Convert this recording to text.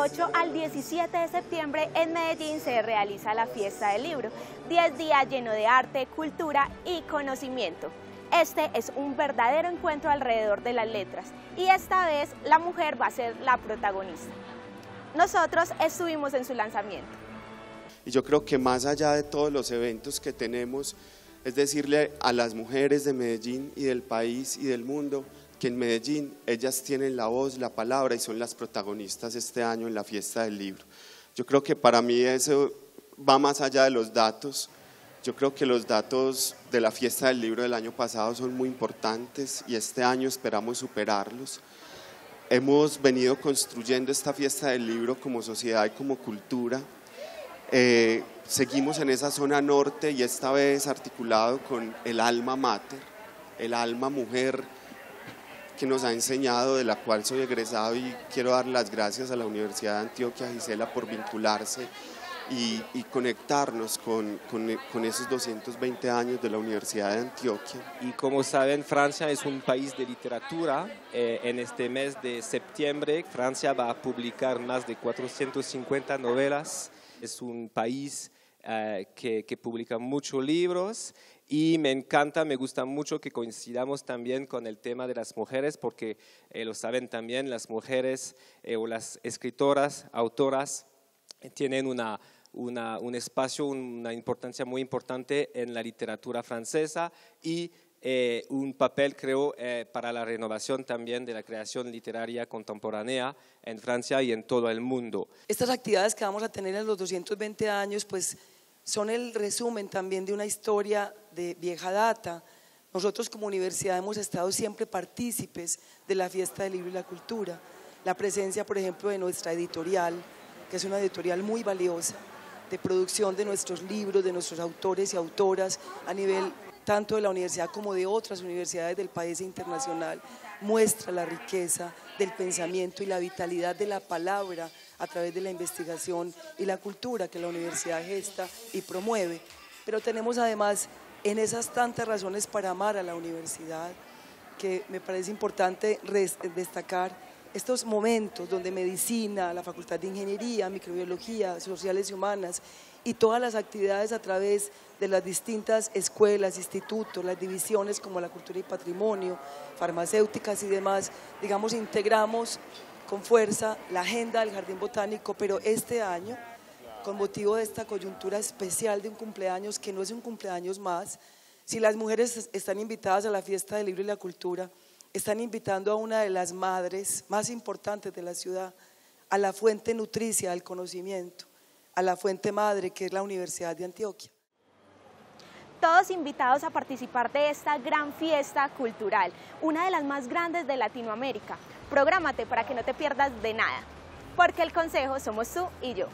8 al 17 de septiembre en Medellín se realiza la fiesta del libro, 10 días lleno de arte, cultura y conocimiento. Este es un verdadero encuentro alrededor de las letras y esta vez la mujer va a ser la protagonista. Nosotros estuvimos en su lanzamiento. Y yo creo que más allá de todos los eventos que tenemos, es decirle a las mujeres de Medellín y del país y del mundo que en Medellín ellas tienen la voz, la palabra y son las protagonistas este año en la fiesta del libro. Yo creo que para mí eso va más allá de los datos. Yo creo que los datos de la fiesta del libro del año pasado son muy importantes y este año esperamos superarlos. Hemos venido construyendo esta fiesta del libro como sociedad y como cultura. Eh, seguimos en esa zona norte y esta vez articulado con el alma mater, el alma mujer que nos ha enseñado, de la cual soy egresado y quiero dar las gracias a la Universidad de Antioquia, Gisela, por vincularse y, conectarnos con, con, esos 220 años de la Universidad de Antioquia. Y como saben, Francia es un país de literatura. Eh, en este mes de septiembre, Francia va a publicar más de 450 novelas. Es un país eh, que, que publica muchos libros y me encanta, me gusta mucho que coincidamos también con el tema de las mujeres, porque eh, lo saben también, las mujeres eh, o las escritoras, autoras, eh, tienen una, una, un espacio, una importancia muy importante en la literatura francesa y un papel, creo, para la renovación también de la creación literaria contemporánea en Francia y en todo el mundo. Estas actividades que vamos a tener en los 220 años, pues son el resumen también de una historia de vieja data. Nosotros como universidad hemos estado siempre partícipes de la fiesta del libro y la cultura. La presencia, por ejemplo, de nuestra editorial, que es una editorial muy valiosa, de producción de nuestros libros, de nuestros autores y autoras a nivel tanto de la universidad como de otras universidades del país e internacional, muestra la riqueza del pensamiento y la vitalidad de la palabra a través de la investigación y la cultura que la universidad gesta y promueve. Pero tenemos además en esas tantas razones para amar a la universidad que me parece importante destacar estos momentos donde medicina, la Facultad de Ingeniería, Microbiología, Sociales y Humanas y todas las actividades a través de las distintas escuelas, institutos, las divisiones como la cultura y patrimonio, farmacéuticas y demás, digamos, integramos con fuerza la agenda del Jardín Botánico, pero este año, con motivo de esta coyuntura especial de un cumpleaños, que no es un cumpleaños más, si las mujeres están invitadas a la fiesta del libro y la cultura, están invitando a una de las madres más importantes de la ciudad, a la fuente nutricia del conocimiento, a la fuente madre que es la Universidad de Antioquia. Todos invitados a participar de esta gran fiesta cultural, una de las más grandes de Latinoamérica. Prográmate para que no te pierdas de nada, porque el consejo somos tú y yo.